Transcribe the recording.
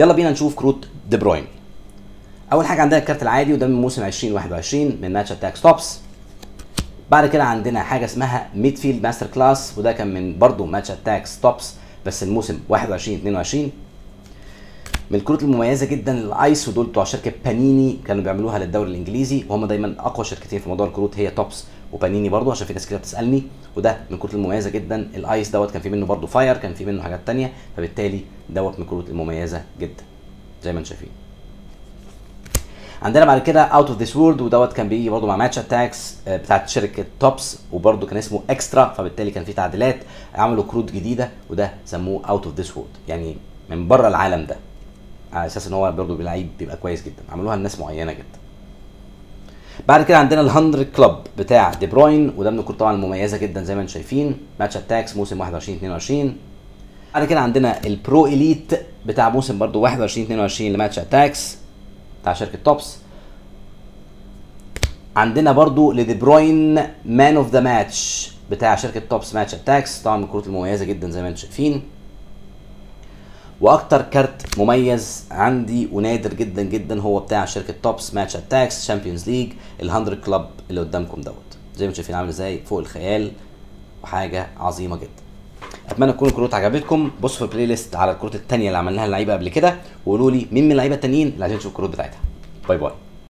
يلا بينا نشوف كروت دي بروين. أول حاجة عندنا الكارت العادي وده من موسم 2021 من Match Attax Topps. بعد كده عندنا حاجة اسمها midfield masterclass وده كان من برضه Match Attax Topps بس الموسم 21 22 من الكروت المميزة جدا ال ice ودول بتوع شركة Panini كانوا بيعملوها للدوري الإنجليزي وهم دايما أقوى شركتين في موضوع الكروت هي Topps و Panini برضو عشان في ناس كده بتسألني وده من الكروت المميزة جدا. ال ice دوت كان في منه برضو fire كان في منه حاجات تانية فبالتالي دوت من الكروت المميزة جدا زي ما أنتم شايفين. عندنا بعد كده out of this world ودوت كان بيجي برضه مع Match Attax بتاعت شركة Topps وبرضه كان اسمه extra فبالتالي كان في تعديلات عملوا كروت جديدة وده سموه out of this world يعني من بره العالم ده. على أساس إن هو برضه بيلعب بيبقى كويس جدا. عملوها لناس معينة جدا. بعد كده عندنا ال100 club بتاع دي بروين وده من الكروت طبعا المميزة جدا زي ما أنتم شايفين. Match Attax موسم 21 22 بعد كده عندنا ال pro elite بتاع موسم برضه 21 22 ل Match Attax بتاع شركة Topps. عندنا برضو لدي بروين man of the match بتاع شركة Topps Match Attax طبعا من الكروت المميزة جدا زي ما أنتم شايفين. وأكتر كارت مميز عندي ونادر جدا جدا هو بتاع شركة Topps Match Attax Champions League ال100 club اللي قدامكم دوت. زي ما شايفين عامل إزاي؟ فوق الخيال وحاجة عظيمة جدا. أتمنى تكون الكروت عجبتكم. بصوا في ال playlist على الكروت الثانية اللي عملناها اللعيبه قبل كده وقولوا لي مين من اللعيبة التانيين اللي عايزين نشوف الكروت بتاعتها. bye bye.